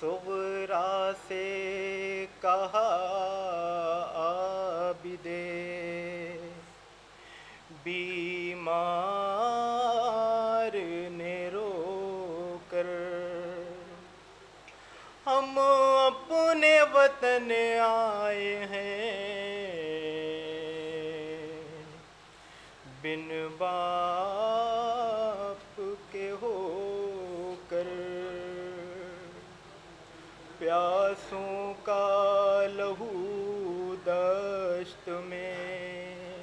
सुगरा से कहा आबिदे बीमार ने रो कर हम अपने वतन आए हैं। बिन बाप प्यासों का लहू दस्त में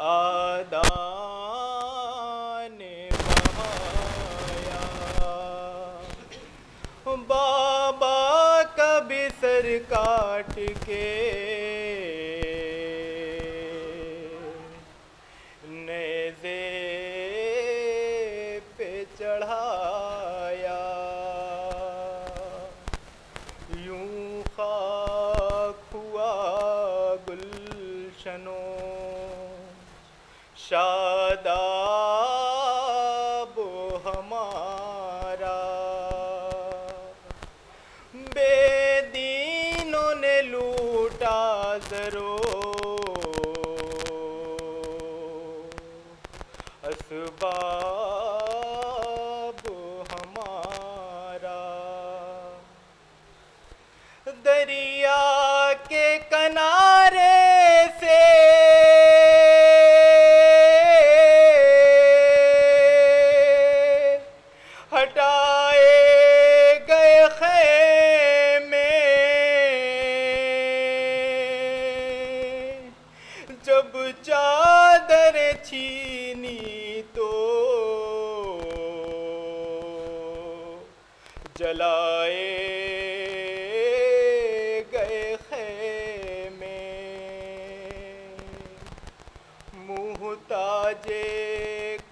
आदान बहाया। बाबा कभी सर काट के बेदीनों ने लूटा जरो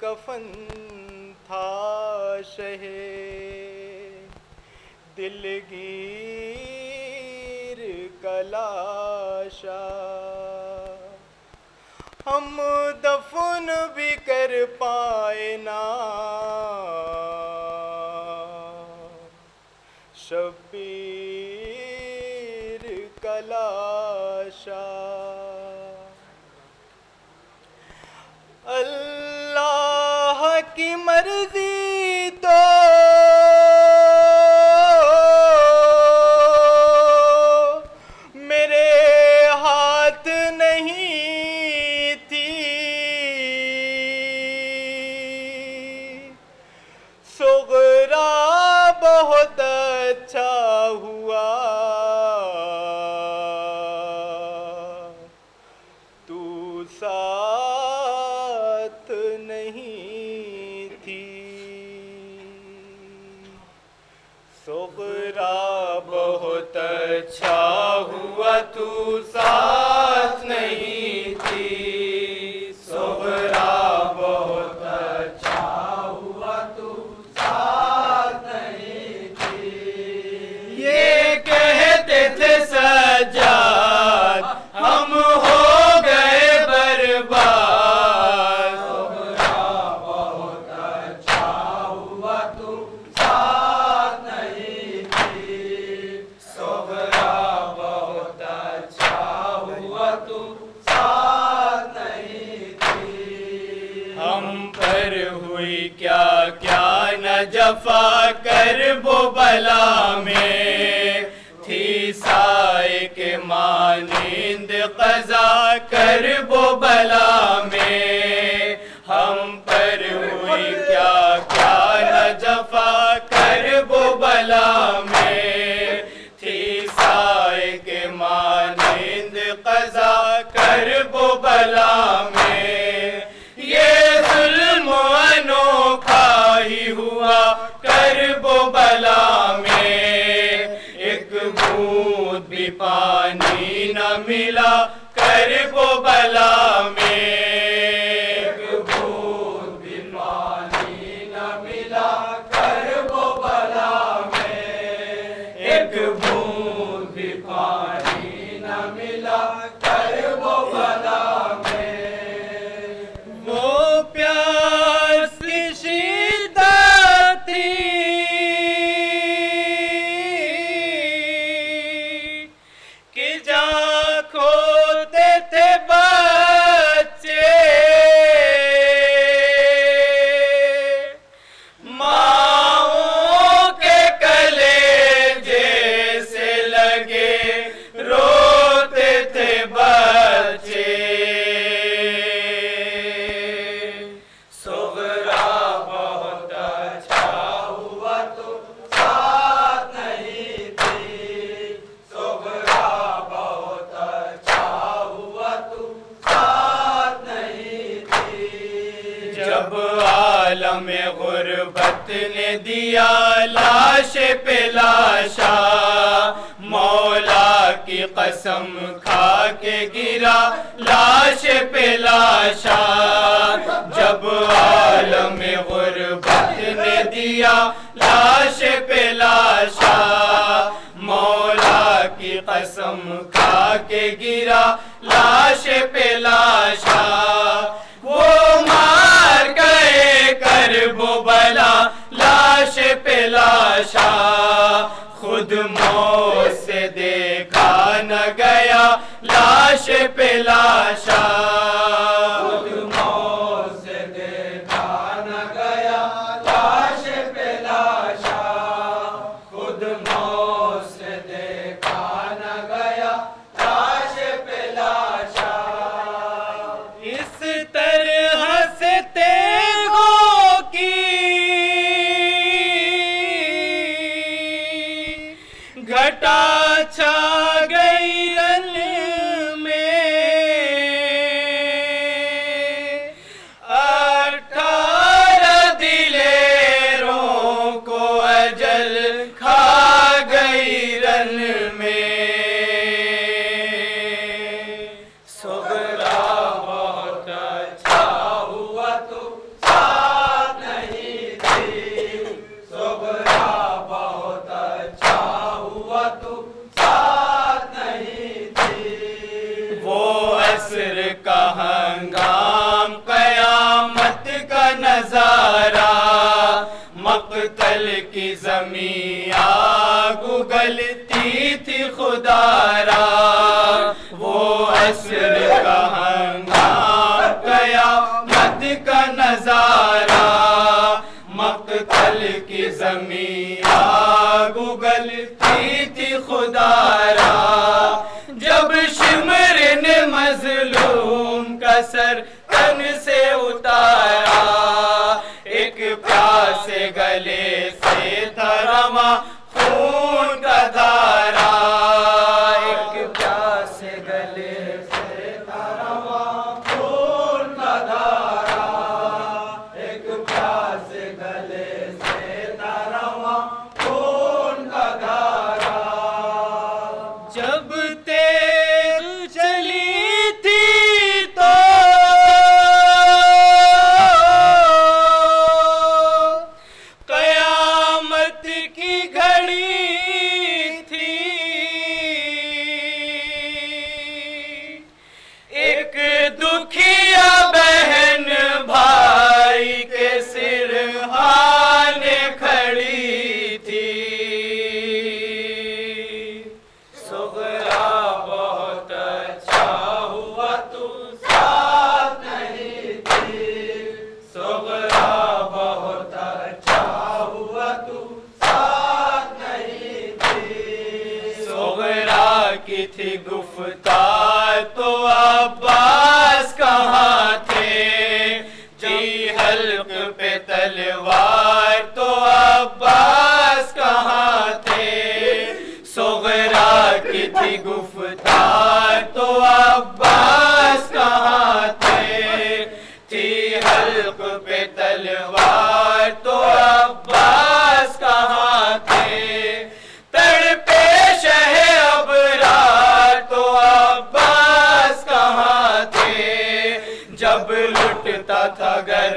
कफन था शहे। दिलगीर कलाशा। हम दफन भी कर पाए ना। हम पर हुई क्या क्या न जफा कर वो बला में? थी साए के मानिंद कजा कर वो बला में। हम पर हुई गुर्बत ने दिया लाश पे लाशा। मौला की कसम खा के गिरा लाश पे लाशा। जब आलम गुर्बत ने दिया लाश पे लाशा। मौला की कसम खा के गिरा लाश पे लाशा खा गई रन में। बहुत अच्छा तो नहीं बहुत अच्छा तो नहीं थी वो असर का नज़ारा, मकतल की जमी उगलती थी खुदारा वो असर का हंगाम कयामत का नज़ारा। मकतल की जमी आग उगलती थी खुदारा जब शिमर ने मजलूम का सर तन से उतारा। एक प्यासे गले से थरमा सदा लुटता था घर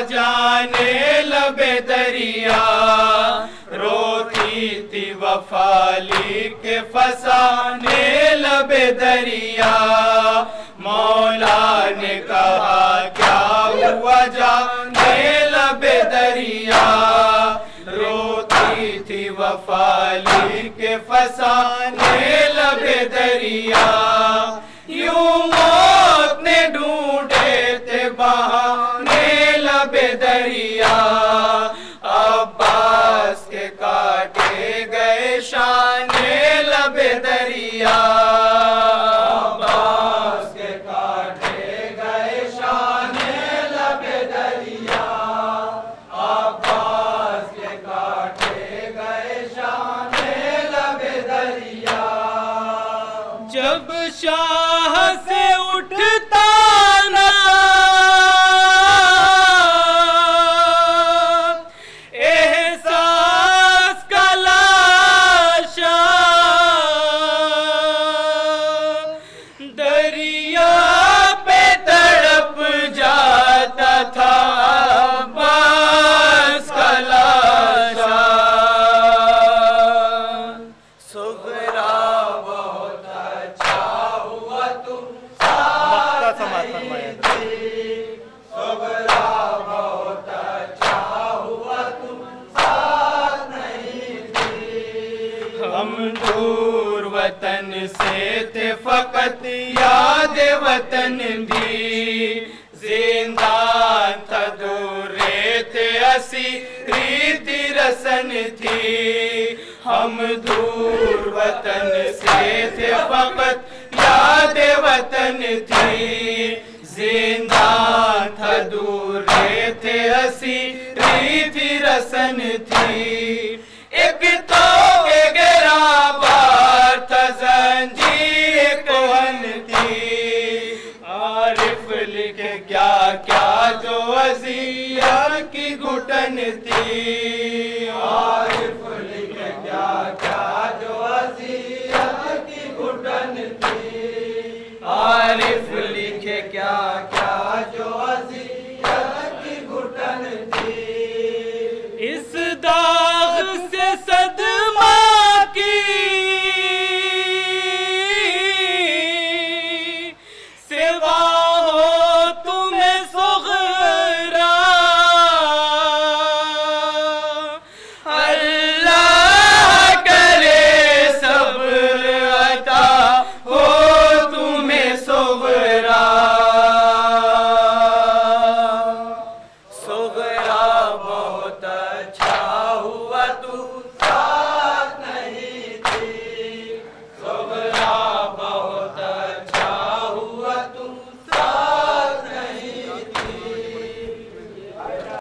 जाने लबे दरिया, रोती थी वफाली के फसाने लबे दरिया। मौला ने कहा, क्या हुआ जाने लबे दरिया? रोती थी वफाली के फसाने लबे दरिया। से थे फकत याद वतन भी। जिंदान था दूर थे असी रीति रसन थी। हम दूर वतन से थे फकत याद वतन थी। जिंदान था दूर थे असी रीति रसन थी। एक तो बार की घुटन थी